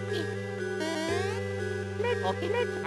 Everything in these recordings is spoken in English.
Okie dokie. Let's, okay, let's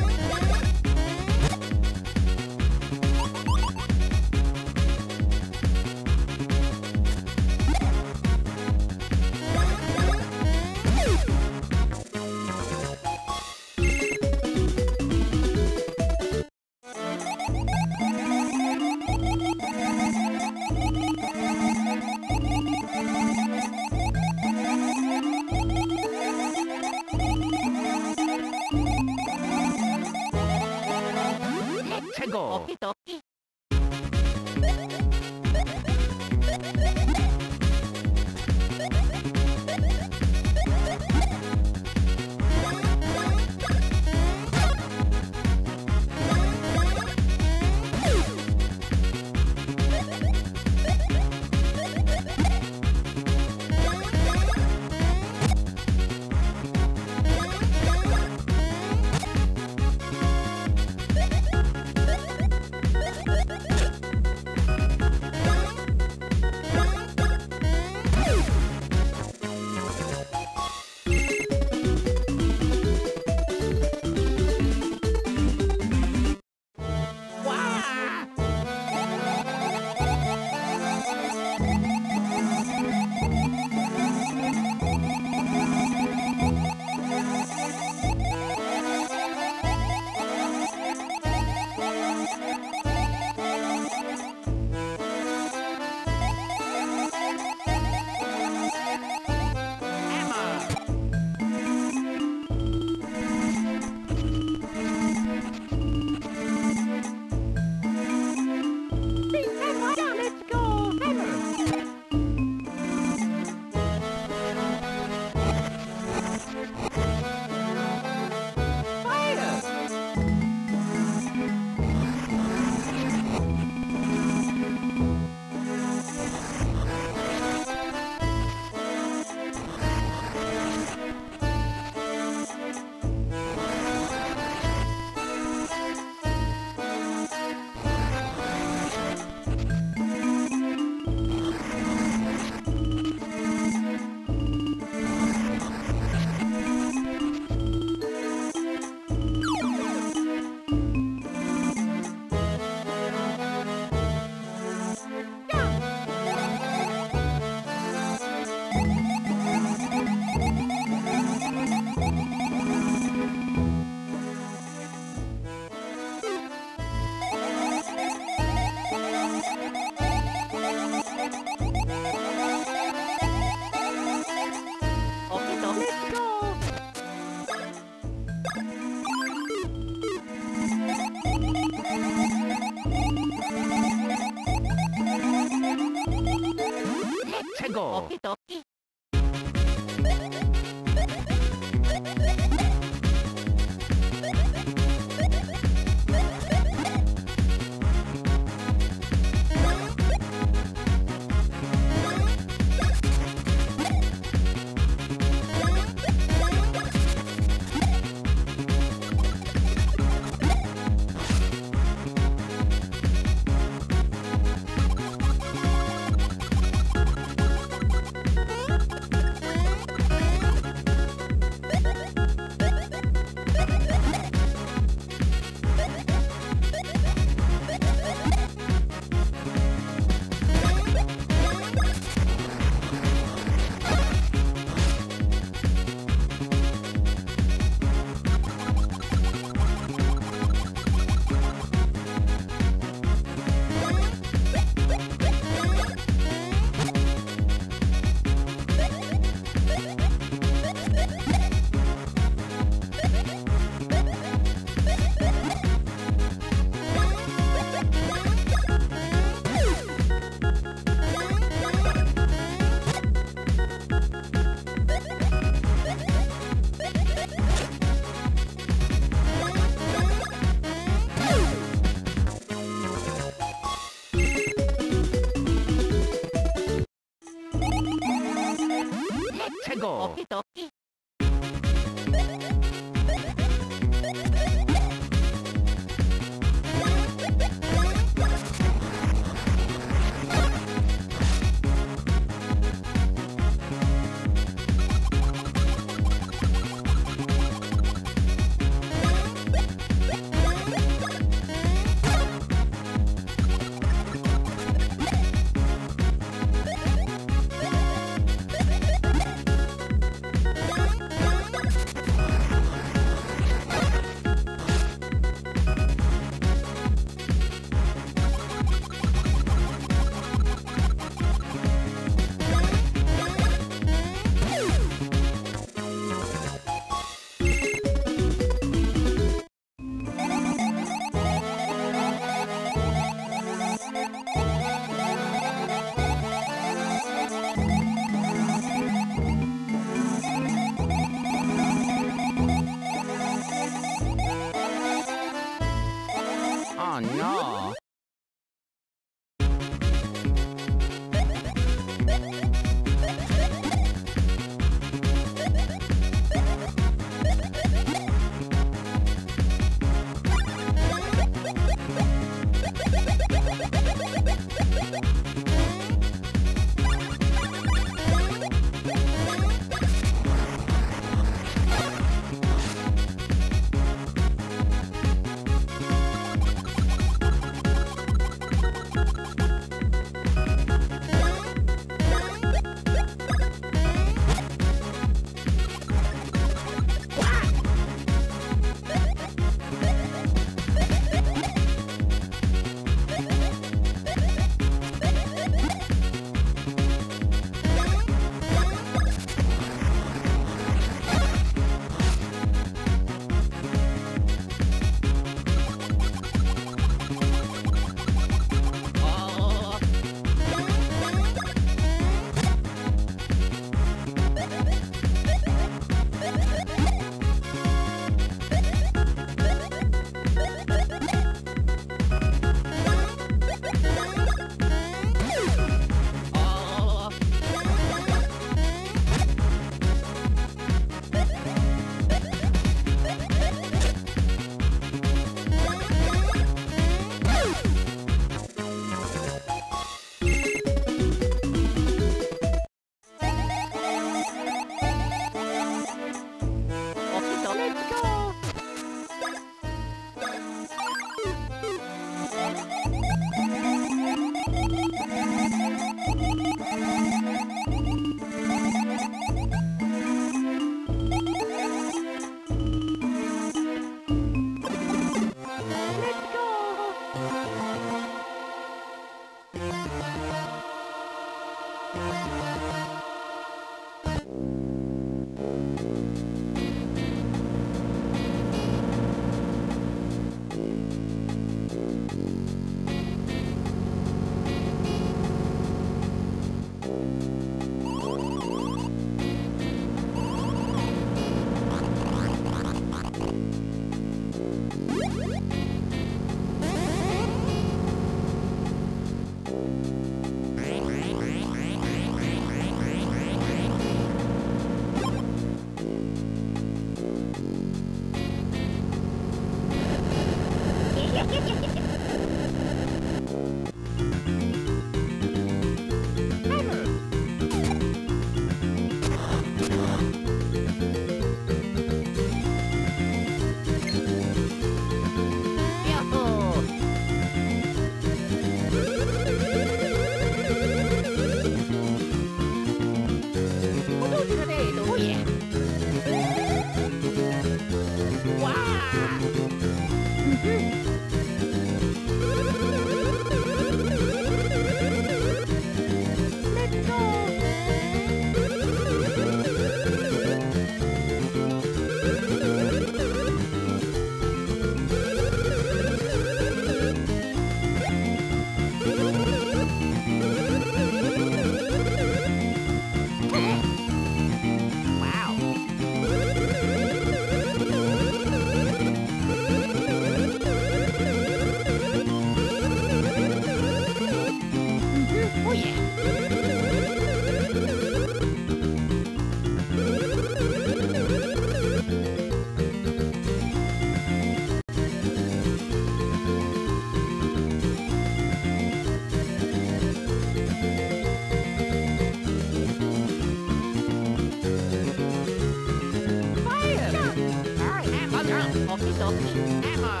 Hammer.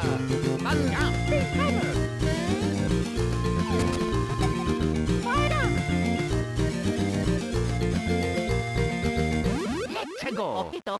Thunder. Hammer. Let's go.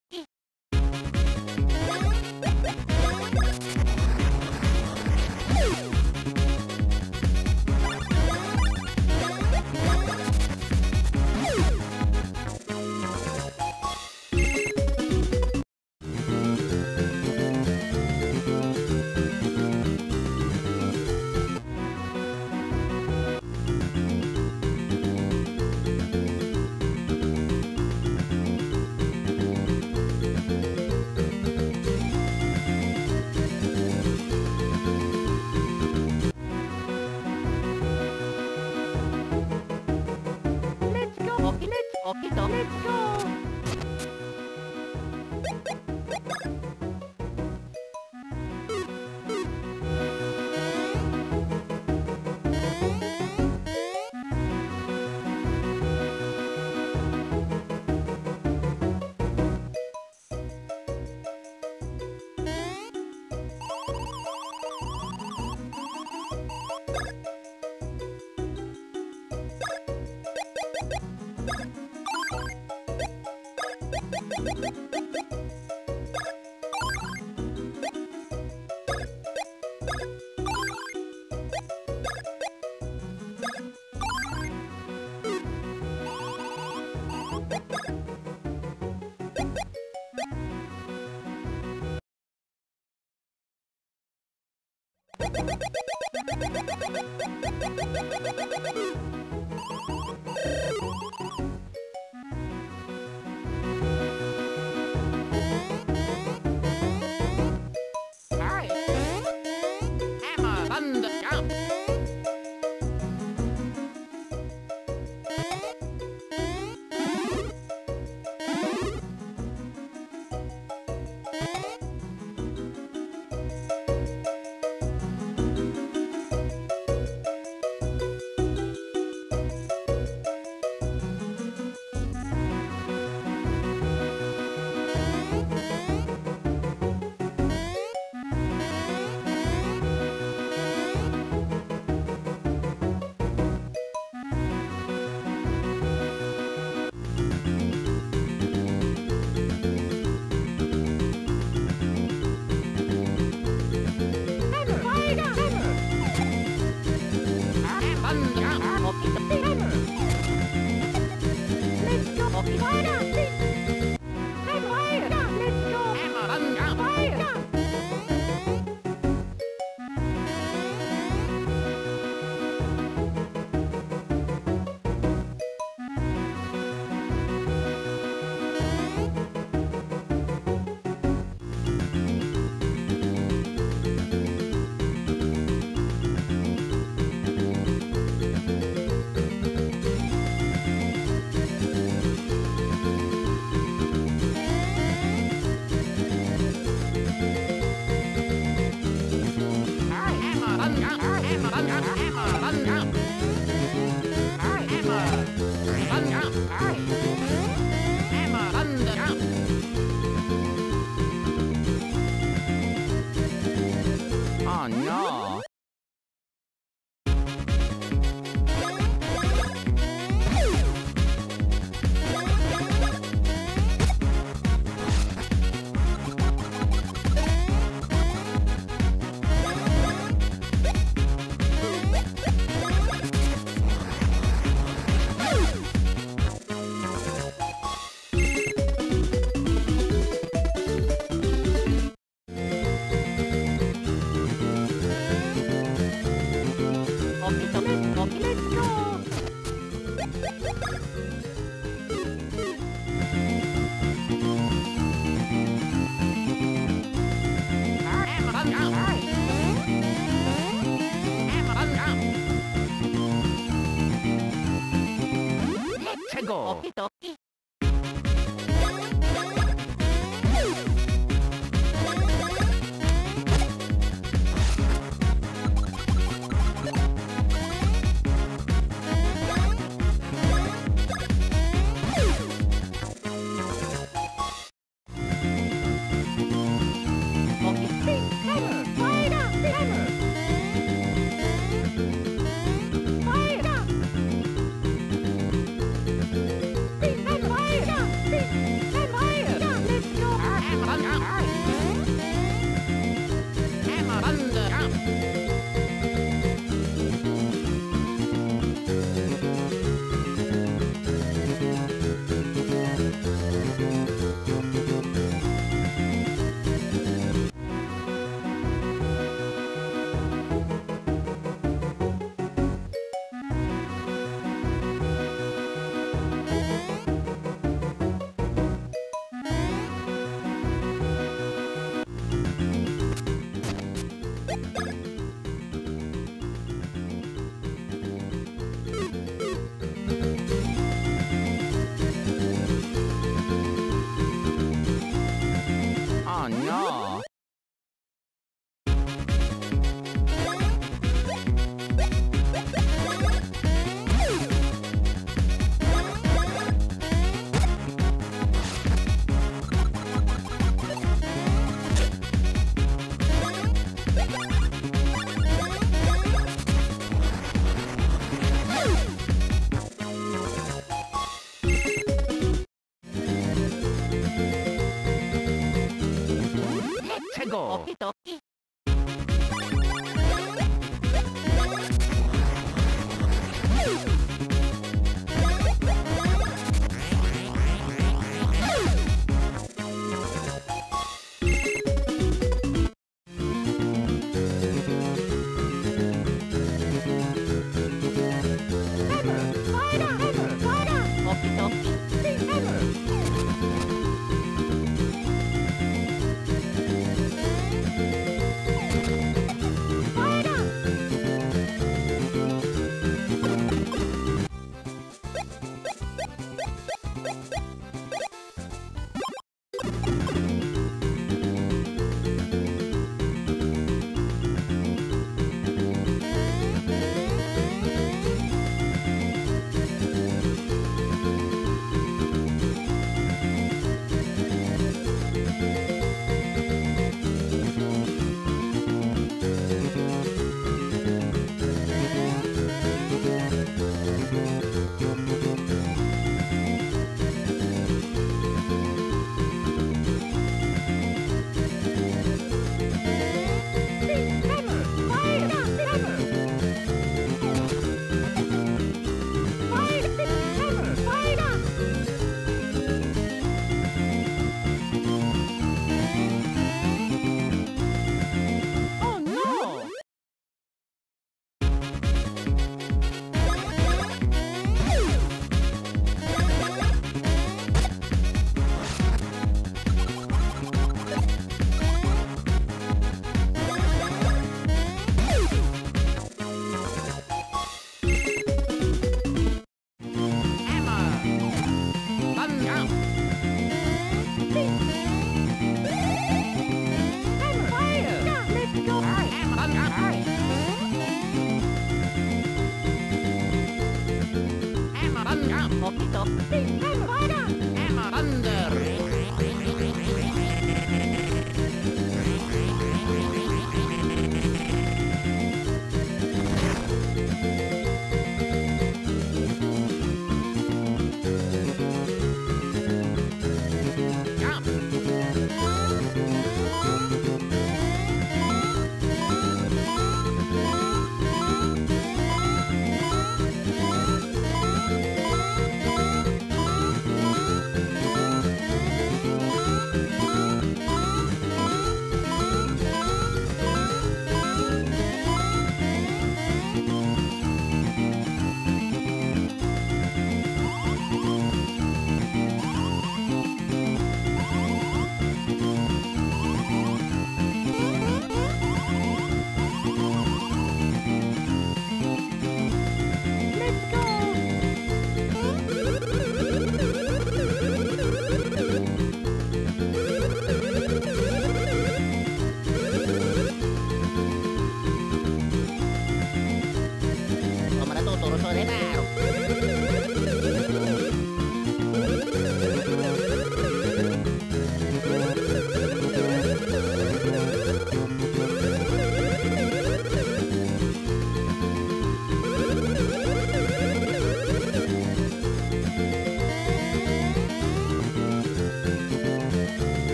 Thank you.